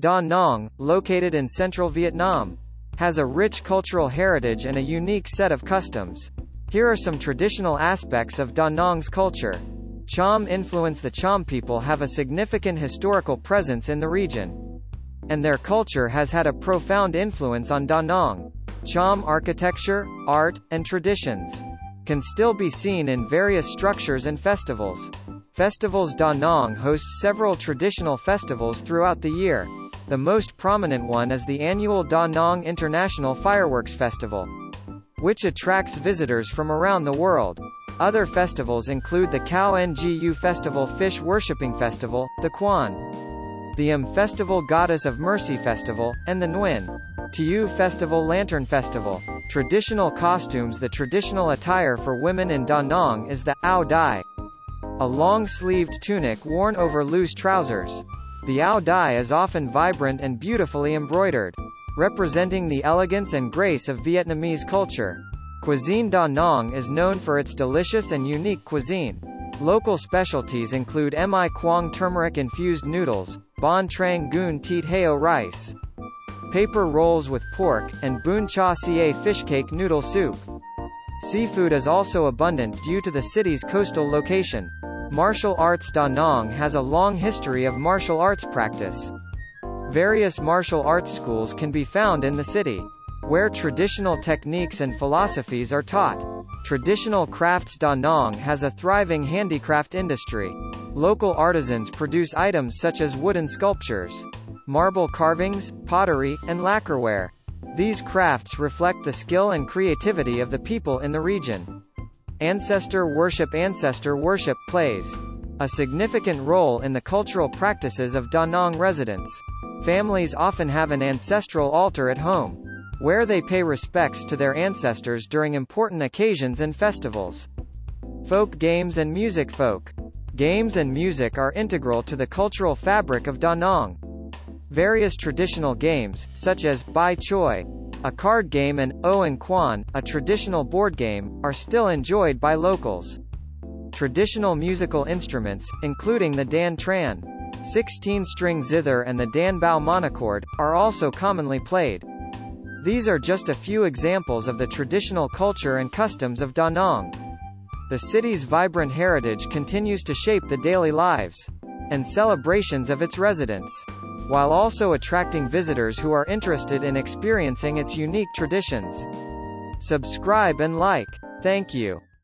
Da Nang, located in central Vietnam, has a rich cultural heritage and a unique set of customs. Here are some traditional aspects of Da Nang's culture. Cham influence The Cham people have a significant historical presence in the region. And their culture has had a profound influence on Da Nang. Cham architecture, art, and traditions can still be seen in various structures and festivals. Festivals Da Nang hosts several traditional festivals throughout the year. The most prominent one is the annual Da Nang International Fireworks Festival, which attracts visitors from around the world. Other festivals include the Cau Ngu Festival Fish Worshipping Festival, the Quan, the M Festival Goddess of Mercy Festival, and the Nguyen Tieu Festival Lantern Festival. Traditional costumes The traditional attire for women in Da Nang is the Ao Dai, a long-sleeved tunic worn over loose trousers. The Ao Dai is often vibrant and beautifully embroidered, representing the elegance and grace of Vietnamese culture. Cuisine Da Nang is known for its delicious and unique cuisine. Local specialties include Mi Quang turmeric-infused noodles, Banh Trang Cuon Thit Heo rice, paper rolls with pork, and Bun Cha Sie fish cake noodle soup. Seafood is also abundant due to the city's coastal location. Martial arts Da Nang has a long history of martial arts practice. Various martial arts schools can be found in the city, where traditional techniques and philosophies are taught. Traditional crafts Da Nang has a thriving handicraft industry. Local artisans produce items such as wooden sculptures, marble carvings, pottery, and lacquerware. These crafts reflect the skill and creativity of the people in the region. Ancestor worship Ancestor worship plays a significant role in the cultural practices of Da Nang residents. Families often have an ancestral altar at home, where they pay respects to their ancestors during important occasions and festivals. Folk games and music Folk games and music are integral to the cultural fabric of Da Nang. Various traditional games, such as Bai Choi, a card game and O An Quan, a traditional board game, are still enjoyed by locals. Traditional musical instruments, including the Dan Tranh, 16-string zither and the Dan Bao monochord, are also commonly played. These are just a few examples of the traditional culture and customs of Da Nang. The city's vibrant heritage continues to shape the daily lives and celebrations of its residents while also attracting visitors who are interested in experiencing its unique traditions. Subscribe and like. Thank you.